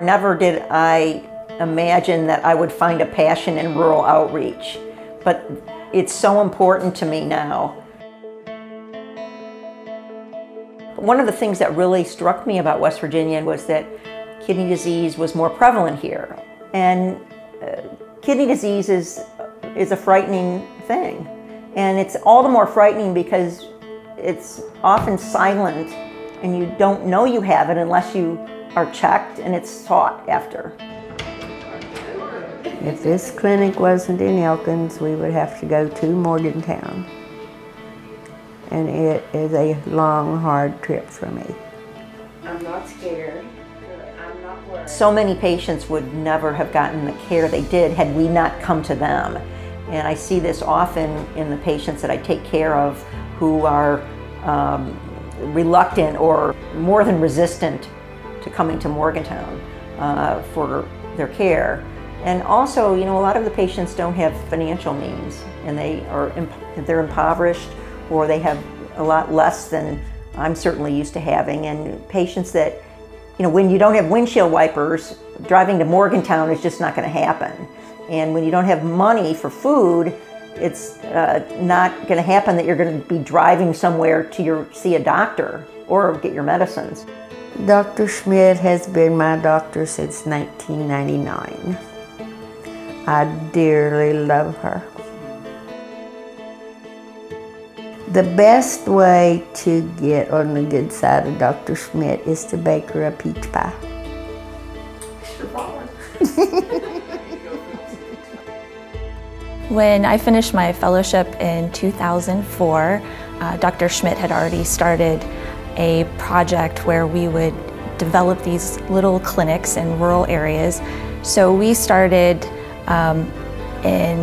Never did I imagine that I would find a passion in rural outreach, but it's so important to me now. One of the things that really struck me about West Virginia was that kidney disease was more prevalent here. And uh, kidney disease is, is a frightening thing. And it's all the more frightening because it's often silent and you don't know you have it unless you are checked and it's sought after. If this clinic wasn't in Elkins, we would have to go to Morgantown. And it is a long, hard trip for me. I'm not scared. I'm not worried. So many patients would never have gotten the care they did had we not come to them. And I see this often in the patients that I take care of who are um, reluctant or more than resistant to coming to Morgantown uh, for their care. And also, you know, a lot of the patients don't have financial means and they are they're impoverished or they have a lot less than I'm certainly used to having. And patients that, you know, when you don't have windshield wipers, driving to Morgantown is just not going to happen. And when you don't have money for food, it's uh, not going to happen that you're going to be driving somewhere to your, see a doctor or get your medicines. Dr. Schmidt has been my doctor since 1999. I dearly love her. The best way to get on the good side of Dr. Schmidt is to bake her a peach pie. When I finished my fellowship in 2004, uh, Dr. Schmidt had already started a project where we would develop these little clinics in rural areas. So we started um, in,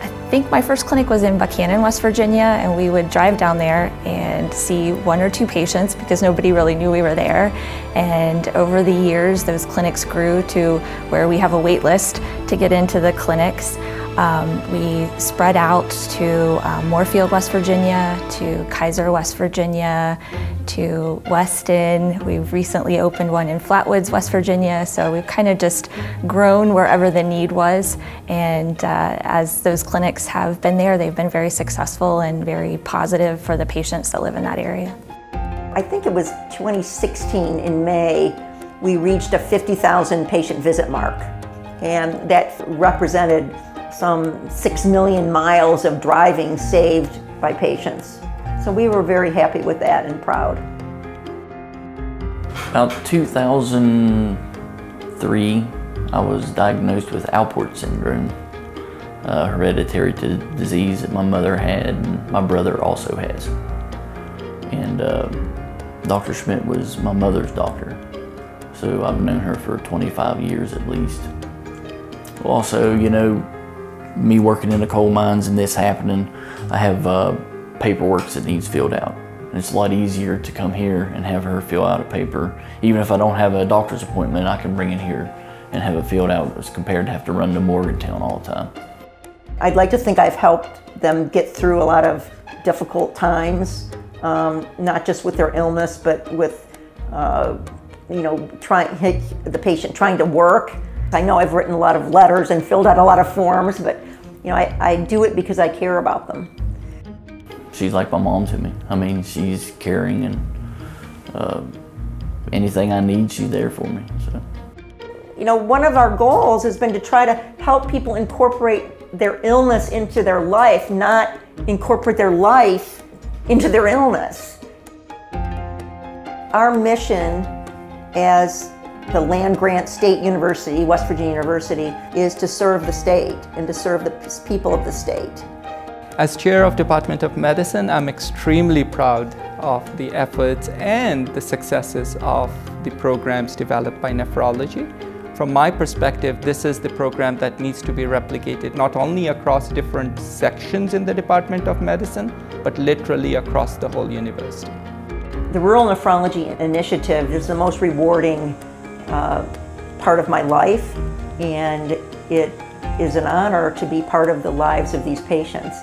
I think my first clinic was in Buckhannon, West Virginia, and we would drive down there and see one or two patients because nobody really knew we were there. And over the years, those clinics grew to where we have a wait list to get into the clinics. Um, we spread out to uh, Moorefield, West Virginia, to Keyser, West Virginia, to Weston. We've recently opened one in Flatwoods, West Virginia, so we've kind of just grown wherever the need was. And uh, as those clinics have been there, they've been very successful and very positive for the patients that live in that area. I think it was 2016 in May, we reached a 50,000 patient visit mark. And that represented some six million miles of driving saved by patients. So we were very happy with that and proud. About 2003, I was diagnosed with Alport syndrome, a hereditary disease that my mother had and my brother also has. And uh, Dr. Schmidt was my mother's doctor. So I've known her for 25 years at least. Also, you know, me working in the coal mines and this happening, I have uh, paperwork that needs filled out. And it's a lot easier to come here and have her fill out a paper. Even if I don't have a doctor's appointment, I can bring it here and have it filled out as compared to have to run to Morgantown all the time. I'd like to think I've helped them get through a lot of difficult times, um, not just with their illness, but with, uh, you know, trying the patient trying to work I know I've written a lot of letters and filled out a lot of forms, but you know, I, I do it because I care about them. She's like my mom to me. I mean, she's caring and uh, anything I need, she's there for me. So. You know, one of our goals has been to try to help people incorporate their illness into their life, not incorporate their life into their illness. Our mission as the land grant state university, West Virginia University, is to serve the state and to serve the people of the state. As chair of Department of Medicine, I'm extremely proud of the efforts and the successes of the programs developed by nephrology. From my perspective, this is the program that needs to be replicated not only across different sections in the Department of Medicine, but literally across the whole university. The Rural Nephrology Initiative is the most rewarding uh, part of my life and it is an honor to be part of the lives of these patients.